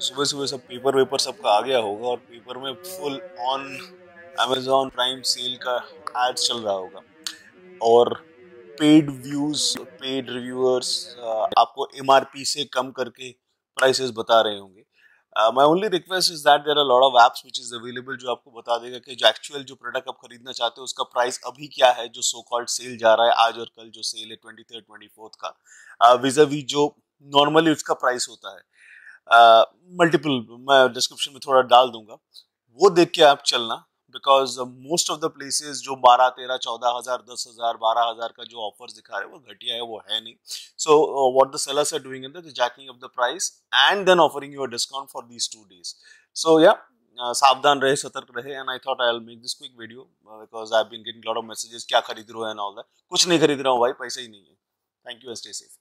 सुबह सुबह सब पेपर वेपर सबका आ गया होगा और पेपर में full on Amazon prime sale का एड चल रहा होगा। और पेड व्यूज़ पेड रिव्यूअर्स आपको एमआरपी से कम करके प्राइसेस बता रहे होंगे। My only request is that there are lot of apps which is available जो आपको बता देगा कि जो एक्चुअल जो प्रोडक्ट आप खरीदना चाहते हो, उसका प्राइस अभी क्या है जो सो कॉल्ड सेल जा रहा है आज और कल जो सेल है ट्वेंटी थर्ड ट्वेंटी फोर्थ का। विजा वी जो नॉर्मली उसका प्राइस होता है। मल्टीपल मैं डिस्क्रिप्शन में थोड़ा डाल दूँगा। वो देख के आप चलना because most of the places जो बारह, तेरह, चौदह हज़ार, दस हज़ार, बारह हज़ार का जो ऑफर्स दिखा रहे हैं, वो घटिया है, वो है नहीं। So what the sellers are doing in the jacking of the price and then offering you discount for these two days so या सावधान रहे, सतर्क रहे and I thought I will make this quick video because I been getting lot of messages क्या खरीद रहे हो and all that कुछ नहीं खरीद रहा हूँ भाई, पैसे ही नहीं है। Thank you stay safe